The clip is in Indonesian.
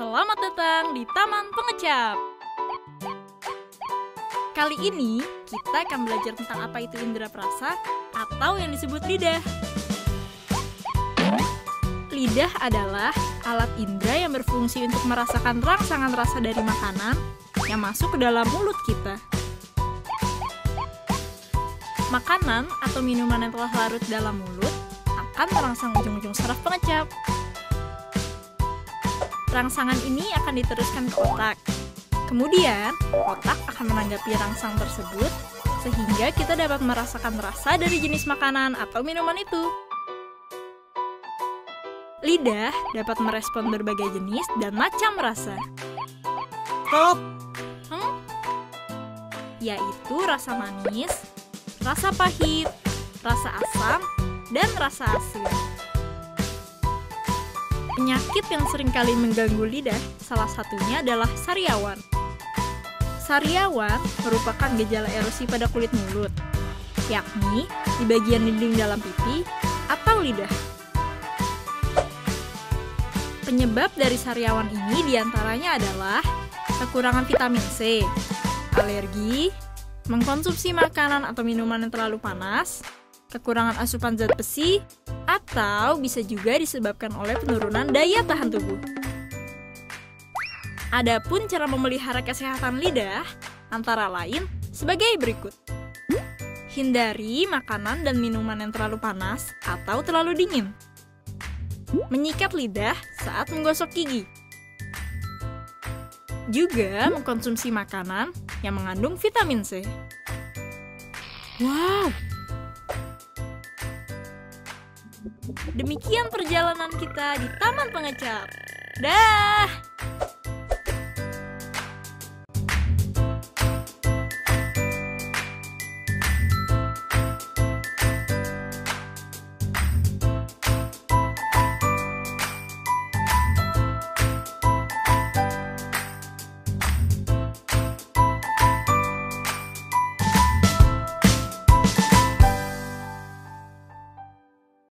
Selamat datang di Taman Pengecap. Kali ini kita akan belajar tentang apa itu indera perasa atau yang disebut lidah. Lidah adalah alat indera yang berfungsi untuk merasakan rangsangan rasa dari makanan yang masuk ke dalam mulut kita. Makanan atau minuman yang telah larut dalam mulut akan merangsang ujung-ujung saraf pengecap. Rangsangan ini akan diteruskan ke otak. Kemudian, otak akan menanggapi rangsang tersebut sehingga kita dapat merasakan rasa dari jenis makanan atau minuman itu. Lidah dapat merespon berbagai jenis dan macam rasa. Stop! Hmm? Yaitu rasa manis, rasa pahit, rasa asam, dan rasa asin. Penyakit yang sering kali mengganggu lidah salah satunya adalah sariawan. Sariawan merupakan gejala erosi pada kulit mulut, yakni di bagian dinding dalam pipi atau lidah. Penyebab dari sariawan ini di antaranya adalah kekurangan vitamin C, alergi, mengkonsumsi makanan atau minuman yang terlalu panas, kekurangan asupan zat besi, atau bisa juga disebabkan oleh penurunan daya tahan tubuh. Adapun cara memelihara kesehatan lidah antara lain sebagai berikut. Hindari makanan dan minuman yang terlalu panas atau terlalu dingin. Menyikat lidah saat menggosok gigi. Juga mengkonsumsi makanan yang mengandung vitamin C. Wow, Demikian perjalanan kita di Taman Pengecap. Dah.